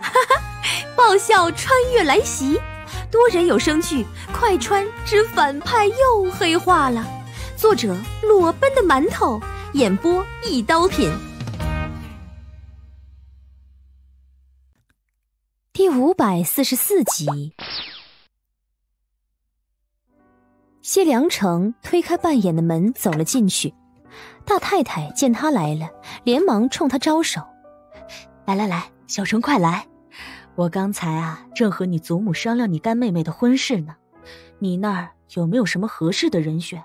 哈哈，爆笑穿越来袭，多人有声剧《快穿之反派又黑化了》，作者裸奔的馒头，演播一刀品。第五百四十四集，谢良成推开半掩的门走了进去。大太太见他来了，连忙冲他招手：“来来来，小成快来！我刚才啊，正和你祖母商量你干妹妹的婚事呢。你那儿有没有什么合适的人选？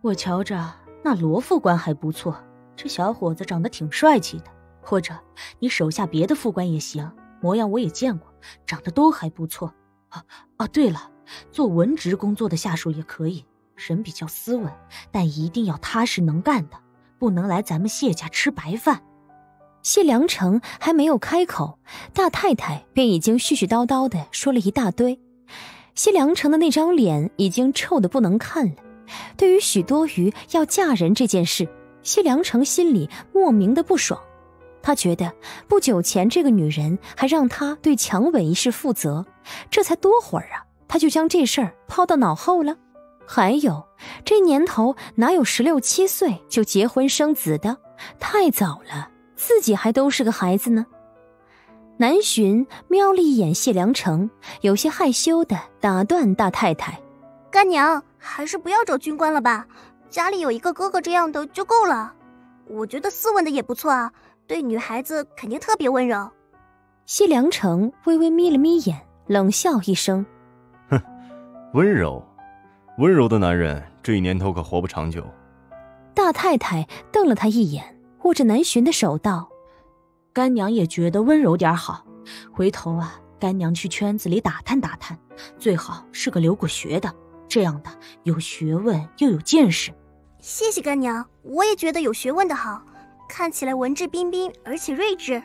我瞧着那罗副官还不错，这小伙子长得挺帅气的。或者你手下别的副官也行，模样我也见过，长得都还不错。啊哦，对了，做文职工作的下属也可以。”人比较斯文，但一定要踏实能干的，不能来咱们谢家吃白饭。谢良成还没有开口，大太太便已经絮絮叨叨的说了一大堆。谢良成的那张脸已经臭得不能看了。对于许多余要嫁人这件事，谢良成心里莫名的不爽。他觉得不久前这个女人还让他对强吻一事负责，这才多会儿啊，他就将这事儿抛到脑后了。还有，这年头哪有十六七岁就结婚生子的？太早了，自己还都是个孩子呢。南浔瞄了一眼谢良成，有些害羞的打断大太太：“干娘，还是不要找军官了吧，家里有一个哥哥这样的就够了。我觉得斯文的也不错啊，对女孩子肯定特别温柔。”谢良成微微眯了眯眼，冷笑一声：“哼，温柔。”温柔的男人，这一年头可活不长久。大太太瞪了他一眼，握着南浔的手道：“干娘也觉得温柔点好。回头啊，干娘去圈子里打探打探，最好是个留过学的，这样的有学问又有见识。”谢谢干娘，我也觉得有学问的好，看起来文质彬彬而且睿智。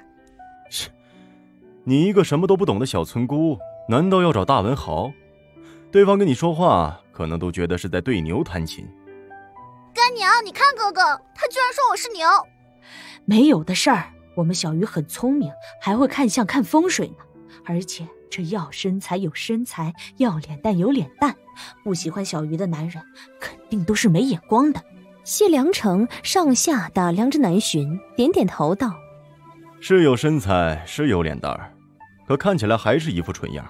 切，你一个什么都不懂的小村姑，难道要找大文豪？对方跟你说话。可能都觉得是在对牛弹琴。干娘，你看哥哥，他居然说我是牛。没有的事儿，我们小鱼很聪明，还会看相看风水呢。而且这要身材有身材，要脸蛋有脸蛋，不喜欢小鱼的男人肯定都是没眼光的。谢良成上下打量着南浔，点点头道：“是有身材，是有脸蛋儿，可看起来还是一副蠢样。”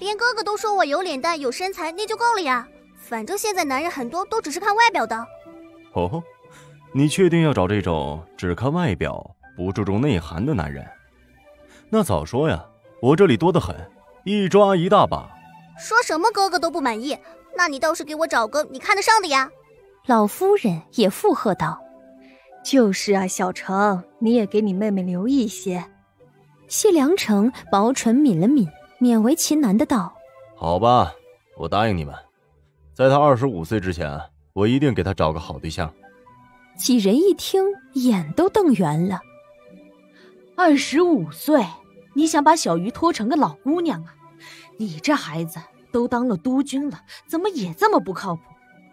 连哥哥都说我有脸蛋、有身材，那就够了呀。反正现在男人很多都只是看外表的。哦，你确定要找这种只看外表、不注重内涵的男人？那早说呀，我这里多得很，一抓一大把。说什么哥哥都不满意，那你倒是给我找个你看得上的呀。老夫人也附和道：“就是啊，小程，你也给你妹妹留一些。”谢良成薄唇抿了抿。勉为其难的道：“好吧，我答应你们，在他二十五岁之前，我一定给他找个好对象。”几人一听，眼都瞪圆了。二十五岁，你想把小鱼拖成个老姑娘啊？你这孩子都当了督军了，怎么也这么不靠谱？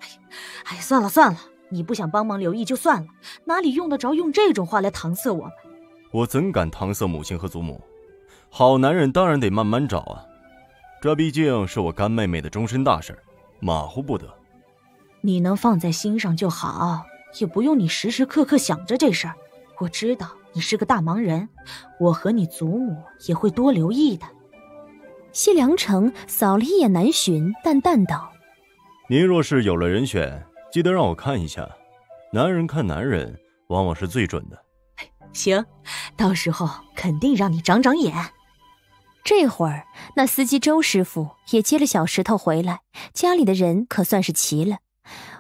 哎呀，哎，算了算了，你不想帮忙留意就算了，哪里用得着用这种话来搪塞我们？我怎敢搪塞母亲和祖母？好男人当然得慢慢找啊，这毕竟是我干妹妹的终身大事，马虎不得。你能放在心上就好，也不用你时时刻刻想着这事儿。我知道你是个大忙人，我和你祖母也会多留意的。谢良成扫了一眼南巡，淡淡道：“您若是有了人选，记得让我看一下。男人看男人，往往是最准的。”行，到时候肯定让你长长眼。这会儿，那司机周师傅也接了小石头回来，家里的人可算是齐了。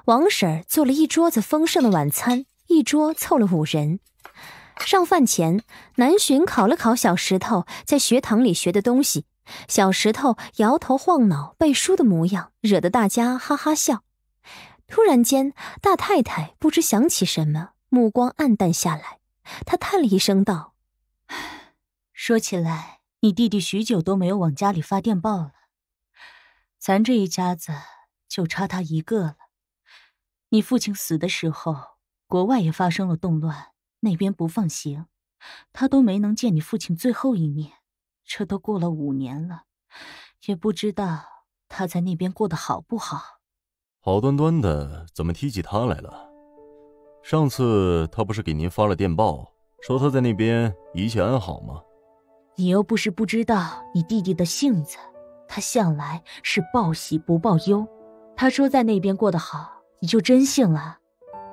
王婶做了一桌子丰盛的晚餐，一桌凑了五人。上饭前，南巡考了考小石头在学堂里学的东西，小石头摇头晃脑背书的模样，惹得大家哈哈笑。突然间，大太太不知想起什么，目光暗淡下来，她叹了一声道：“说起来。”你弟弟许久都没有往家里发电报了，咱这一家子就差他一个了。你父亲死的时候，国外也发生了动乱，那边不放行，他都没能见你父亲最后一面。这都过了五年了，也不知道他在那边过得好不好。好端端的，怎么提起他来了？上次他不是给您发了电报，说他在那边一切安好吗？你又不是不知道你弟弟的性子，他向来是报喜不报忧。他说在那边过得好，你就真信了？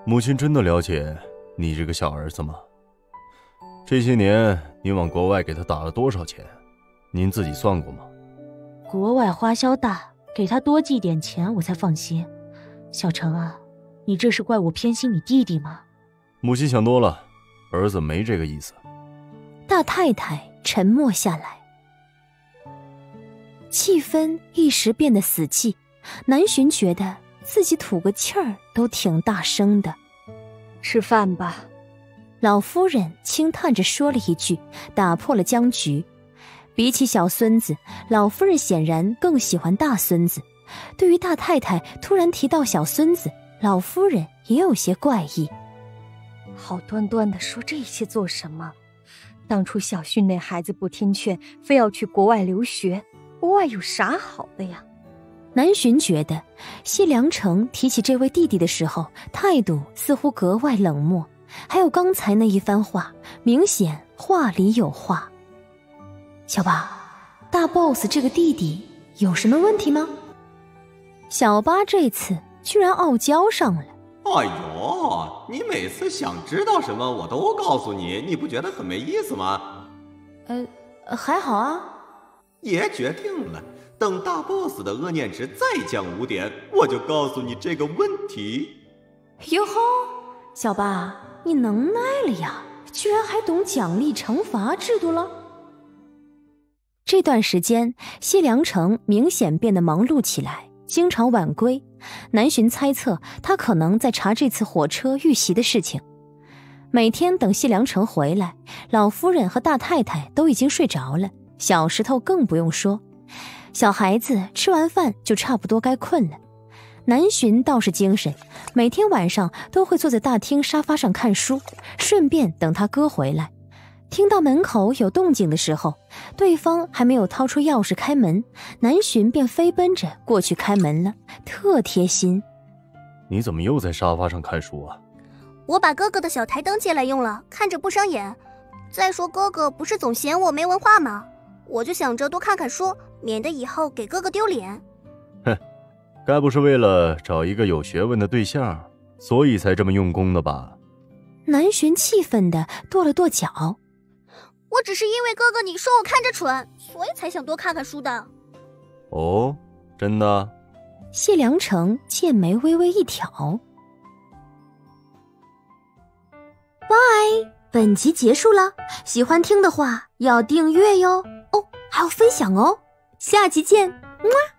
母亲真的了解你这个小儿子吗？这些年你往国外给他打了多少钱？您自己算过吗？国外花销大，给他多寄点钱，我才放心。小程啊，你这是怪我偏心你弟弟吗？母亲想多了，儿子没这个意思。大太太沉默下来，气氛一时变得死寂。南浔觉得自己吐个气儿都挺大声的。吃饭吧，老夫人轻叹着说了一句，打破了僵局。比起小孙子，老夫人显然更喜欢大孙子。对于大太太突然提到小孙子，老夫人也有些怪异。好端端的说这些做什么？当初小旭那孩子不听劝，非要去国外留学，国外有啥好的呀？南浔觉得谢良成提起这位弟弟的时候，态度似乎格外冷漠，还有刚才那一番话，明显话里有话。小八，大 boss 这个弟弟有什么问题吗？小八这次居然傲娇上了。哎呦，你每次想知道什么我都告诉你，你不觉得很没意思吗？呃，还好啊。爷决定了，等大 boss 的恶念值再降五点，我就告诉你这个问题。哟吼，小八，你能耐了呀，居然还懂奖励惩罚制度了。这段时间，西凉城明显变得忙碌起来，经常晚归。南巡猜测他可能在查这次火车遇袭的事情。每天等西凉城回来，老夫人和大太太都已经睡着了，小石头更不用说。小孩子吃完饭就差不多该困了。南巡倒是精神，每天晚上都会坐在大厅沙发上看书，顺便等他哥回来。听到门口有动静的时候，对方还没有掏出钥匙开门，南巡便飞奔着过去开门了，特贴心。你怎么又在沙发上看书啊？我把哥哥的小台灯借来用了，看着不伤眼。再说哥哥不是总嫌我没文化吗？我就想着多看看书，免得以后给哥哥丢脸。哼，该不是为了找一个有学问的对象，所以才这么用功的吧？南浔气愤的跺了跺脚。我只是因为哥哥你说我看着蠢，所以才想多看看书的。哦，真的？谢良成剑眉微微一挑。拜，本集结束了，喜欢听的话要订阅哟，哦，还要分享哦，下期见，么。